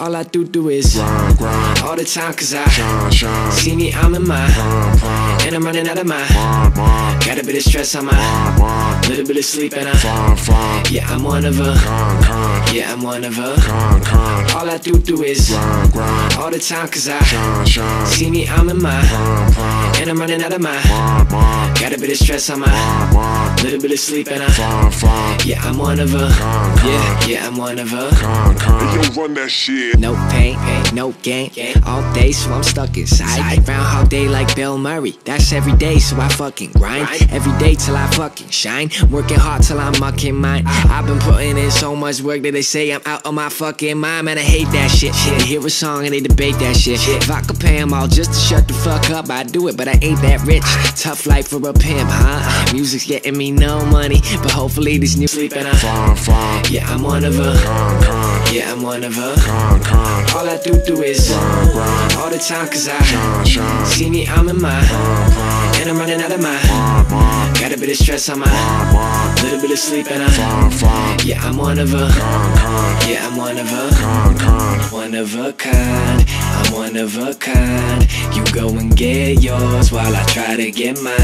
All I do do is grind, grind, all the time, cause I shine, shine, see me, I'm in my prime, prime, and I'm running out of my. Prime, prime, got a bit of stress on my prime, prime, little bit of sleep, and I fine, fine, yeah, I'm one of a con, con, yeah, I'm one of a con, con, all I do do is grind, grind, all the time, cause I shine, shine, see me, I'm in my prime, prime, and I'm running out of my. Prime, prime, got a bit of stress on my prime, little bit of sleep, and I fine, fine, yeah, I'm one of a con, con, yeah, yeah, I'm one of a con, con. Yo, run that shit. No pain, no gain. All day, so I'm stuck inside. Groundhog Day like Bill Murray. That's every day, so I fucking grind. Every day till I fucking shine. Working hard till I'm mucking mine. I've been putting in so much work that they say I'm out of my fucking mind. Man, I hate that shit. They hear a song and they debate that shit. If I could pay them all just to shut the fuck up, I'd do it, but I ain't that rich. Tough life for a pimp, huh? Music's getting me no money, but hopefully this new sleep and I. Fine, fine, Yeah, I'm one of a. con, con, Yeah, I'm one of a. con, con, All I do do is grind, grind, all the time, cause I shine, shine, see me, I'm in my prime, prime, and I'm running out of my prime, prime, got a bit of stress on my prime, prime, little bit of sleep, and I fine, fine, yeah, I'm one of a con, con, yeah, I'm one of a con, con. one of a kind. I'm one of a kind. You go and get yours while I try to get mine.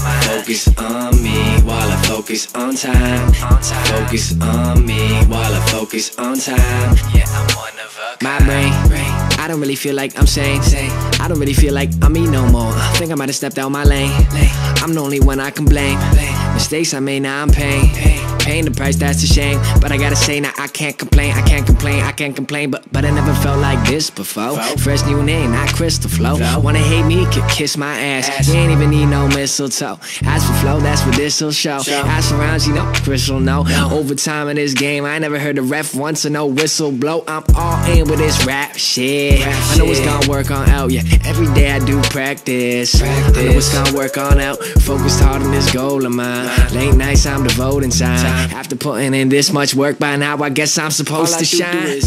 Focus on me while I focus on time. Focus on me while I focus on time. Yeah, I'm one of a. My brain, I don't really feel like I'm sane. I don't really feel like I'm me no more. I think I might have stepped out my lane. I'm the only one I can blame. Mistakes I made, now I'm paying. Paying the price, that's a shame. But I gotta say, now I can't complain. I can't complain, I can't complain. But but I never felt like this before. Fresh new name, not Crystal Flow. Wanna hate me, could kiss my ass. You ain't even need no mistletoe. As for flow, that's what this'll show. As surrounds, you know, Crystal know. Over time in this game, I never heard a ref once or no whistle blow. I'm all in with this rap shit. I know it's gonna work on out, yeah. Every day I do practice. I know it's gonna work on out. Focused hard on this goal of mine. Late nights, I'm devoting time. After putting in this much work by now, I guess I'm supposed to shine.